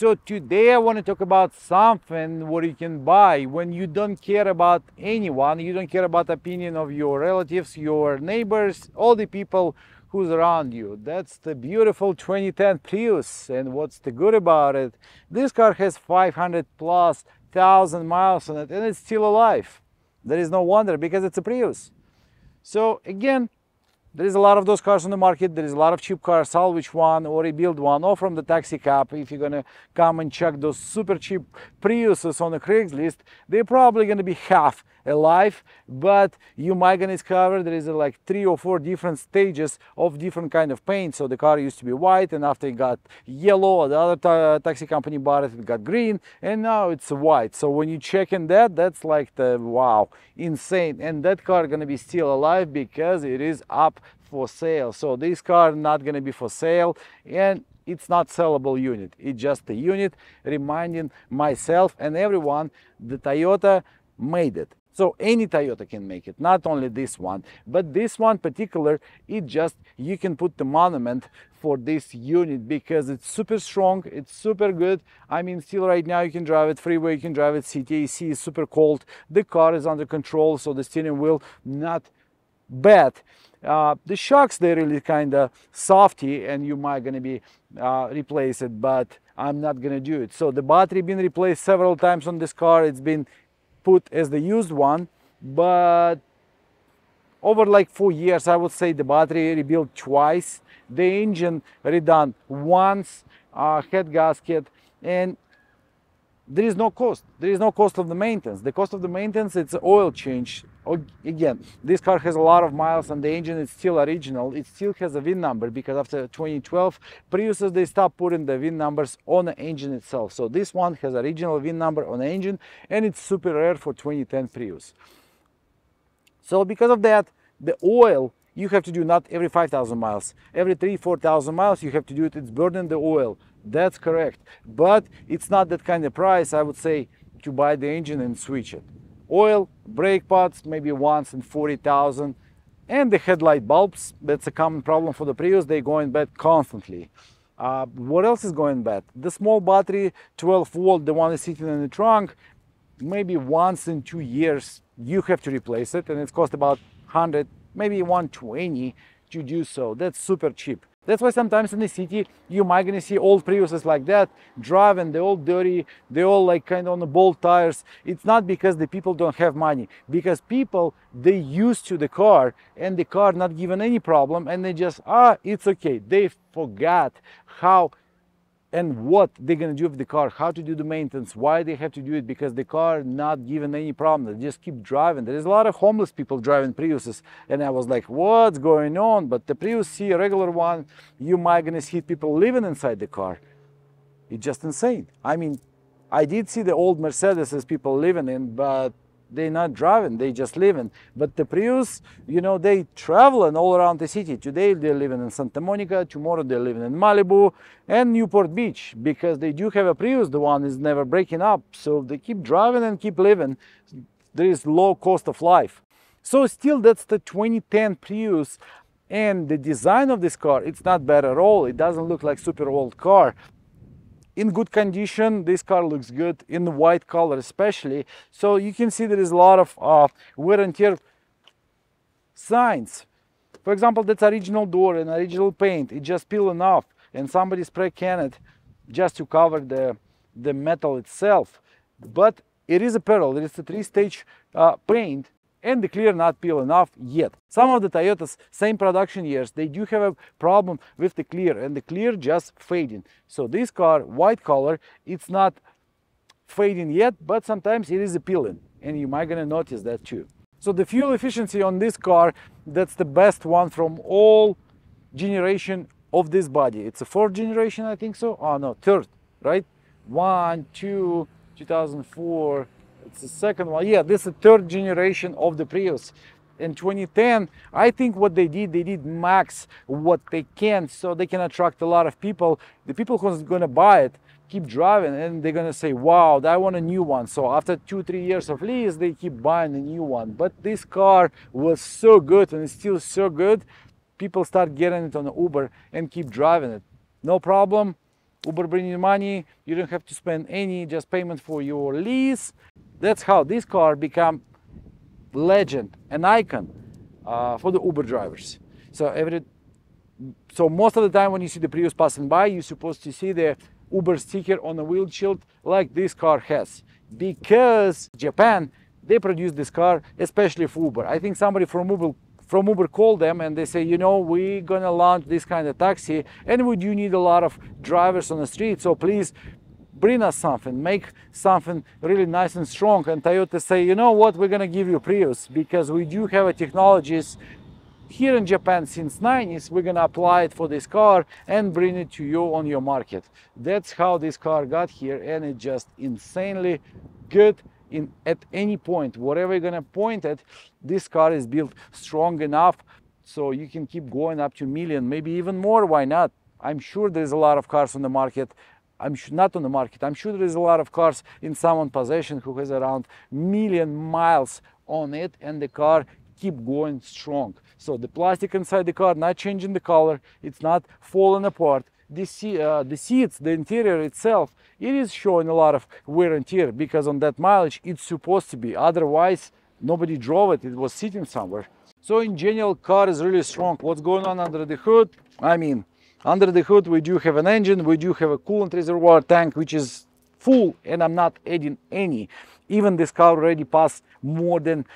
So today I want to talk about something what you can buy when you don't care about anyone, you don't care about opinion of your relatives, your neighbors, all the people who's around you. That's the beautiful 2010 Prius. And what's the good about it? This car has 500 plus thousand miles on it and it's still alive. There is no wonder because it's a Prius. So again, there is a lot of those cars on the market. There is a lot of cheap cars, salvage one or rebuild one, or from the taxi cab. If you're gonna come and check those super cheap Priuses on the Craigslist, they're probably gonna be half alive, but you might gonna discover there is a, like three or four different stages of different kind of paint. So the car used to be white, and after it got yellow, the other ta taxi company bought it, it got green, and now it's white. So when you check in that, that's like the wow, insane. And that car gonna be still alive because it is up for sale. So this car not gonna be for sale, and it's not sellable unit. It's just a unit reminding myself and everyone the Toyota made it. So any Toyota can make it, not only this one, but this one particular, it just, you can put the monument for this unit because it's super strong, it's super good. I mean, still right now you can drive it freeway, you can drive it city, AC is super cold, the car is under control, so the steering wheel not bad. Uh, the shocks, they're really kind of softy and you might gonna be uh, replace it, but I'm not gonna do it. So the battery been replaced several times on this car. It's been put as the used one, but over like four years, I would say the battery rebuilt twice, the engine redone once, uh, head gasket, and there is no cost. There is no cost of the maintenance. The cost of the maintenance, it's oil change. Again, this car has a lot of miles and the engine is still original. It still has a VIN number because after 2012, Priuses, they stopped putting the VIN numbers on the engine itself. So this one has original VIN number on the engine and it's super rare for 2010 Prius. So because of that, the oil you have to do not every 5,000 miles. Every 3, 4,000 miles you have to do it. It's burning the oil. That's correct. But it's not that kind of price, I would say, to buy the engine and switch it. Oil, brake pads, maybe once in 40,000. And the headlight bulbs, that's a common problem for the Prius, they go in bad constantly. Uh, what else is going bad? The small battery, 12 volt, the one sitting in the trunk, maybe once in two years you have to replace it and it's cost about 100 maybe 120 to do so. That's super cheap. That's why sometimes in the city you might gonna see old Priuses like that driving, they're all dirty, they're all like kind of on the bolt tires. It's not because the people don't have money, because people they used to the car and the car not given any problem and they just ah it's okay. They forgot how and what they're going to do with the car, how to do the maintenance, why they have to do it, because the car not given any problem. They just keep driving. There is a lot of homeless people driving Priuses, and I was like, what's going on? But the Prius C, a regular one, you might gonna see people living inside the car. It's just insane. I mean, I did see the old Mercedes as people living in, but they're not driving, they just living. But the Prius, you know, they traveling all around the city. Today they're living in Santa Monica, tomorrow they're living in Malibu and Newport Beach because they do have a Prius, the one is never breaking up. So they keep driving and keep living. There is low cost of life. So still that's the 2010 Prius and the design of this car, it's not bad at all. It doesn't look like super old car in good condition this car looks good in the white color especially. So you can see there is a lot of uh, wear and tear signs. For example that's original door and original paint. It just peeling off and somebody spray can it just to cover the the metal itself. But it is a pearl. It is a three stage uh, paint and the clear not peel enough yet. Some of the Toyotas, same production years, they do have a problem with the clear and the clear just fading. So this car, white color, it's not fading yet, but sometimes it is peeling and you might gonna notice that too. So the fuel efficiency on this car, that's the best one from all generation of this body. It's a fourth generation, I think so. Oh no, third, right? One, two, 2004, it's the second one. Yeah, this is the third generation of the Prius. In 2010, I think what they did, they did max what they can so they can attract a lot of people. The people who's gonna buy it keep driving and they're gonna say, wow, I want a new one. So after two, three years of lease, they keep buying a new one. But this car was so good and it's still so good people start getting it on Uber and keep driving it. No problem. Uber bringing you money. You don't have to spend any just payment for your lease. That's how this car become legend, an icon uh, for the Uber drivers. So every so most of the time when you see the Prius passing by, you're supposed to see the Uber sticker on the windshield like this car has. Because Japan, they produce this car especially for Uber. I think somebody from Uber from Uber called them and they say, you know, we're gonna launch this kind of taxi and we do need a lot of drivers on the street, so please bring us something, make something really nice and strong. And Toyota say, you know what, we're gonna give you Prius because we do have a technologies here in Japan since 90s, we're gonna apply it for this car and bring it to you on your market. That's how this car got here and it's just insanely good in at any point, whatever you're gonna point at, this car is built strong enough so you can keep going up to a million, maybe even more, why not? I'm sure there's a lot of cars on the market I'm not on the market. I'm sure there is a lot of cars in someone possession who has around million miles on it and the car keep going strong. So the plastic inside the car not changing the color, it's not falling apart. The, uh, the seats, the interior itself, it is showing a lot of wear and tear because on that mileage it's supposed to be. Otherwise, nobody drove it, it was sitting somewhere. So in general, car is really strong. What's going on under the hood? I mean, under the hood we do have an engine, we do have a coolant reservoir tank which is full and I'm not adding any. Even this car already passed more than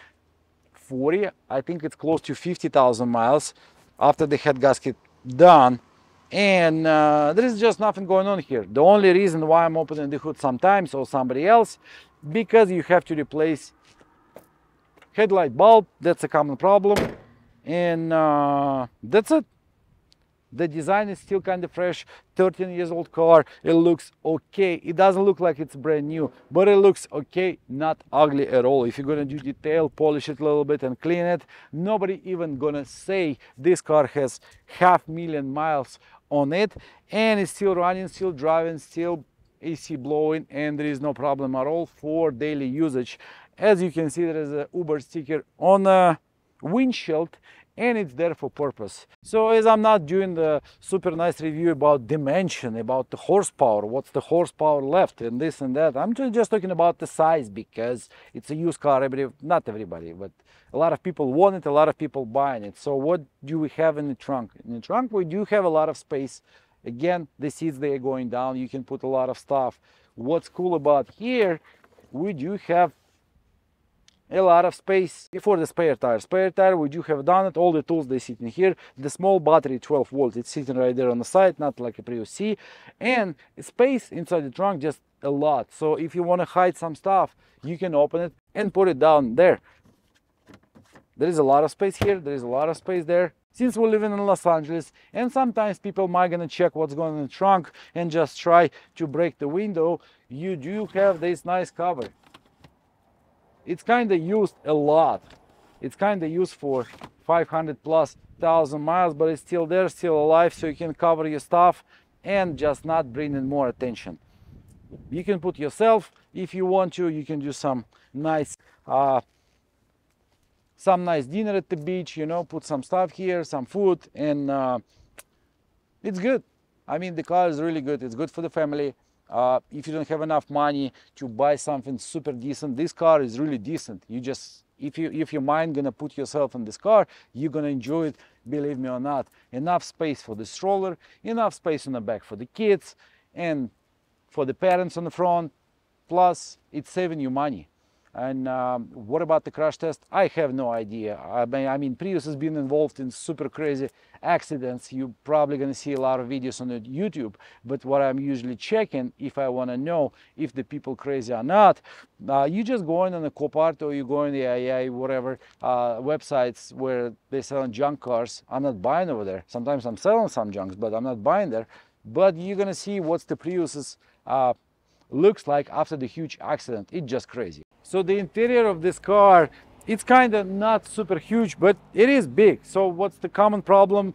40, I think it's close to 50,000 miles after the head gasket done. And uh, there is just nothing going on here. The only reason why I'm opening the hood sometimes or somebody else, because you have to replace headlight bulb. That's a common problem. And uh, that's it. The design is still kind of fresh, 13 years old car. It looks okay. It doesn't look like it's brand new, but it looks okay, not ugly at all. If you're gonna do detail, polish it a little bit and clean it, nobody even gonna say this car has half million miles on it and it's still running, still driving, still AC blowing and there is no problem at all for daily usage. As you can see, there is a Uber sticker on the windshield and it's there for purpose. So as I'm not doing the super nice review about dimension, about the horsepower, what's the horsepower left and this and that, I'm just talking about the size because it's a used car, every, not everybody, but a lot of people want it, a lot of people buying it. So what do we have in the trunk? In the trunk we do have a lot of space. Again, the seats they are going down, you can put a lot of stuff. What's cool about here, we do have a lot of space for the spare tire. Spare tire, we do have done it, all the tools they sit in here. The small battery, 12 volts, it's sitting right there on the side, not like a Prius C. And space inside the trunk, just a lot. So if you want to hide some stuff, you can open it and put it down there. There is a lot of space here, there is a lot of space there. Since we're living in Los Angeles and sometimes people might gonna check what's going in the trunk and just try to break the window, you do have this nice cover it's kind of used a lot. It's kind of used for 500 plus thousand miles, but it's still there, still alive, so you can cover your stuff and just not bring in more attention. You can put yourself, if you want to, you can do some nice, uh, some nice dinner at the beach, you know, put some stuff here, some food, and uh, it's good. I mean, the car is really good. It's good for the family. Uh, if you don't have enough money to buy something super decent, this car is really decent. You just, if you if your mind gonna put yourself in this car, you're gonna enjoy it. Believe me or not, enough space for the stroller, enough space on the back for the kids, and for the parents on the front. Plus, it's saving you money. And um, what about the crash test? I have no idea. I mean, I mean, Prius has been involved in super crazy accidents. You're probably going to see a lot of videos on YouTube. But what I'm usually checking, if I want to know if the people crazy or not, uh, you just going on the Copart or you go on the AI, whatever uh, websites where they sell junk cars. I'm not buying over there. Sometimes I'm selling some junks, but I'm not buying there. But you're going to see what's the Prius's uh, looks like after the huge accident. It's just crazy. So the interior of this car, it's kind of not super huge, but it is big. So what's the common problem?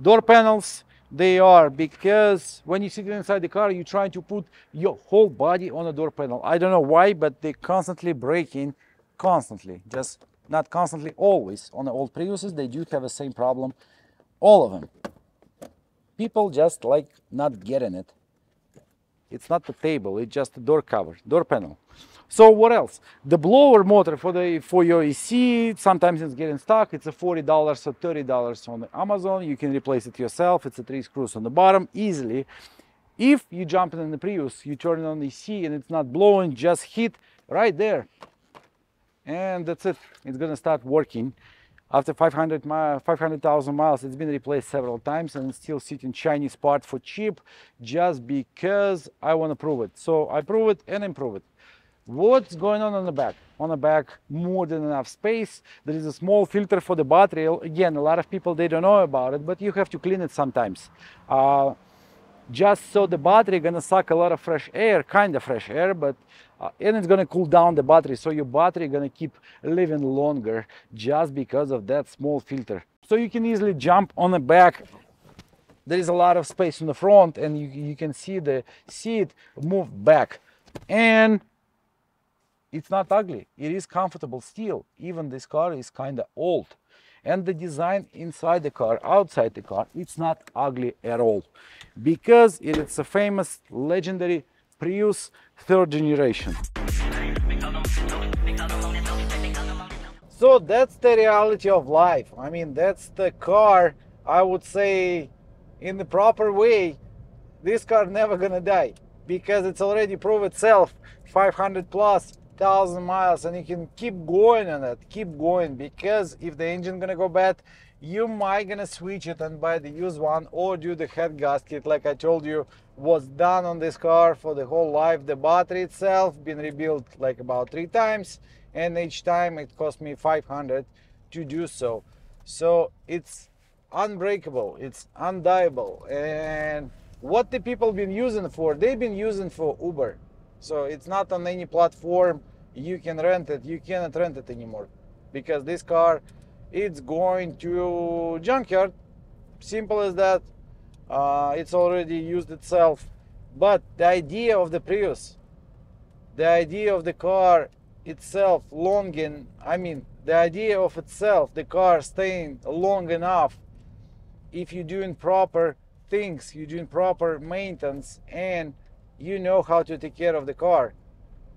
Door panels, they are because when you sit inside the car, you're trying to put your whole body on a door panel. I don't know why, but they constantly breaking, constantly, just not constantly, always. On the old Priuses, they do have the same problem. all of them. People just like not getting it. It's not the table, it's just the door cover, door panel. So what else? The blower motor for the for your EC, sometimes it's getting stuck. It's a $40 or $30 on Amazon. You can replace it yourself. It's a three screws on the bottom easily. If you jump in the Prius, you turn on the EC and it's not blowing, just hit right there. And that's it. It's gonna start working. After 500 500,000 miles, it's been replaced several times and still sitting Chinese part for cheap just because I want to prove it. So I prove it and improve it. What's going on on the back? On the back, more than enough space. There is a small filter for the battery. Again, a lot of people, they don't know about it, but you have to clean it sometimes. Uh, just so the battery gonna suck a lot of fresh air, kind of fresh air, but uh, and it's gonna cool down the battery. So your battery gonna keep living longer just because of that small filter. So you can easily jump on the back there is a lot of space in the front and you, you can see the seat move back and it's not ugly it is comfortable still even this car is kind of old and the design inside the car outside the car it's not ugly at all. Because it is a famous legendary prius third generation. So that's the reality of life. I mean that's the car i would say in the proper way this car never gonna die because it's already proved itself 500 plus thousand miles and you can keep going on it keep going because if the engine gonna go bad you might gonna switch it and buy the used one or do the head gasket like i told you was done on this car for the whole life. The battery itself been rebuilt like about three times and each time it cost me 500 to do so. So it's unbreakable it's undieable and what the people been using for they've been using for uber so it's not on any platform you can rent it. You cannot rent it anymore because this car it's going to junkyard. Simple as that. Uh, it's already used itself. But the idea of the Prius, the idea of the car itself longing, I mean, the idea of itself, the car staying long enough, if you're doing proper things, you're doing proper maintenance, and you know how to take care of the car.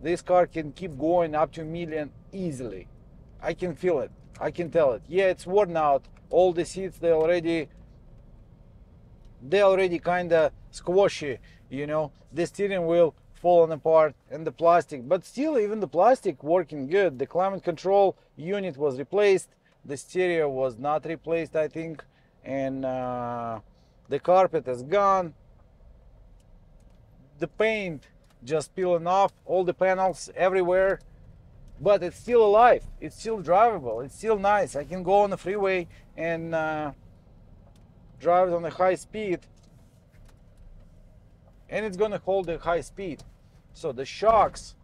This car can keep going up to a million easily. I can feel it. I can tell it. Yeah, it's worn out. All the seats they already they already kind of squashy, you know. The steering wheel falling apart and the plastic, but still even the plastic working good. The climate control unit was replaced. The stereo was not replaced, I think, and uh, the carpet is gone the paint just peeling off all the panels everywhere but it's still alive. It's still drivable. It's still nice. I can go on the freeway and uh, drive it on a high speed and it's gonna hold the high speed. So the shocks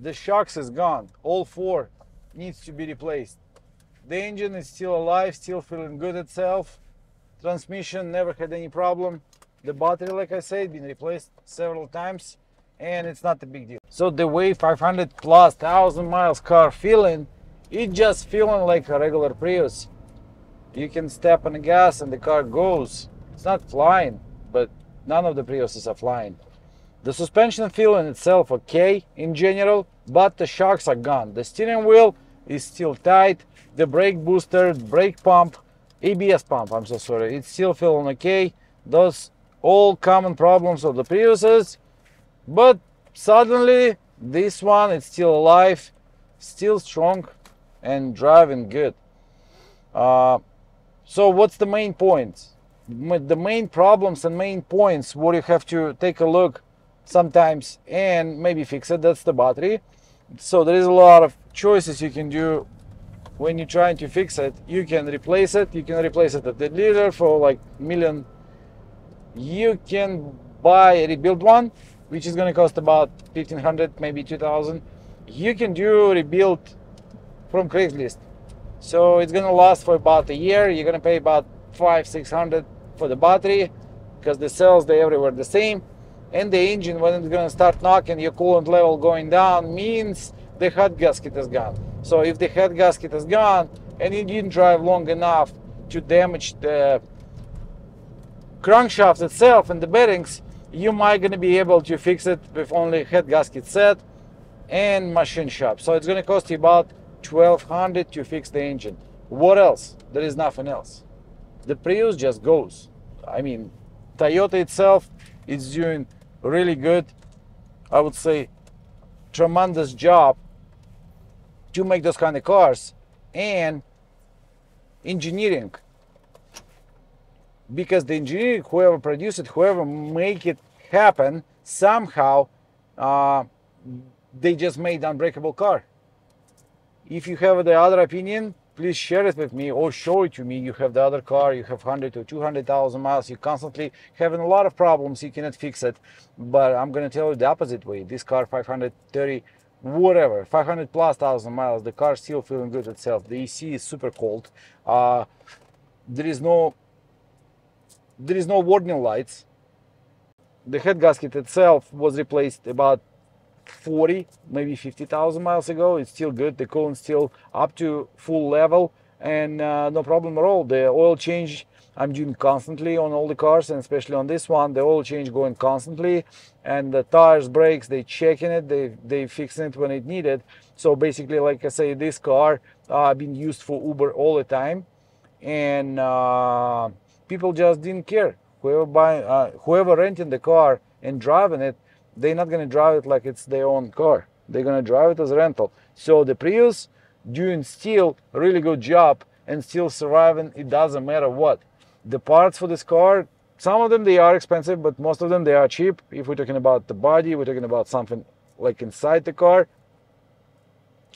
the shocks is gone. All four needs to be replaced. The engine is still alive still feeling good itself. Transmission never had any problem the battery, like I said, been replaced several times and it's not a big deal. So the way 500 plus thousand miles car feeling, it just feeling like a regular Prius. You can step on the gas and the car goes. It's not flying, but none of the Priuses are flying. The suspension feeling itself okay in general, but the shocks are gone. The steering wheel is still tight. The brake booster, brake pump, ABS pump, I'm so sorry, it's still feeling okay. Those all common problems of the Priuses, but suddenly this one is still alive, still strong and driving good. Uh, so what's the main points? The main problems and main points what you have to take a look sometimes and maybe fix it, that's the battery. So there is a lot of choices you can do when you're trying to fix it. You can replace it, you can replace it at the dealer for like million you can buy a rebuild one which is going to cost about 1500 maybe 2000 you can do rebuild from craigslist. So it's going to last for about a year. You're going to pay about five six hundred for the battery because the cells they everywhere the same. And the engine when it's going to start knocking your coolant level going down means the head gasket is gone. So if the head gasket is gone and you didn't drive long enough to damage the crankshaft itself and the bearings, you might gonna be able to fix it with only head gasket set and machine shop. So it's gonna cost you about 1200 to fix the engine. What else? There is nothing else. The Prius just goes. I mean, Toyota itself is doing really good. I would say tremendous job to make those kind of cars and engineering because the engineer, whoever produced it whoever make it happen somehow uh, they just made unbreakable car. If you have the other opinion please share it with me or show it to me. You have the other car you have 100 or 200,000 miles you constantly having a lot of problems you cannot fix it. But I'm gonna tell you the opposite way. This car 530 whatever 500 plus thousand miles the car still feeling good itself. The AC is super cold. Uh, there is no there is no warning lights. The head gasket itself was replaced about 40 maybe 50,000 miles ago. It's still good. The coolant still up to full level and uh, no problem at all. The oil change I'm doing constantly on all the cars and especially on this one. The oil change going constantly and the tires brakes they checking it. They they fixing it when it needed. So basically like I say this car uh, been used for Uber all the time. And uh, people just didn't care whoever buy uh, whoever renting the car and driving it they're not gonna drive it like it's their own car. They're gonna drive it as rental. So the Prius doing still really good job and still surviving. It doesn't matter what. The parts for this car, some of them they are expensive, but most of them they are cheap. If we're talking about the body, we're talking about something like inside the car.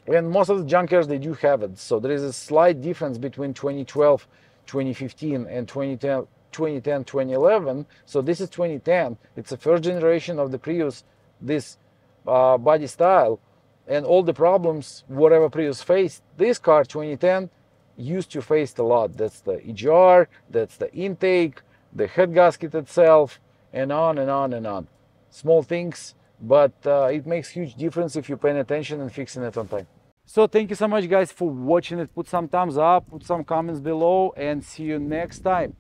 And most of the junkers they do have it. So there is a slight difference between 2012, 2015, and 2010 2010 2011 so this is 2010 it's the first generation of the prius this uh, body style. And all the problems whatever prius faced this car 2010 used to face a lot. That's the egr that's the intake the head gasket itself and on and on and on. Small things but uh, it makes huge difference if you're paying attention and fixing it on time so thank you so much guys for watching it. Put some thumbs up put some comments below and see you next time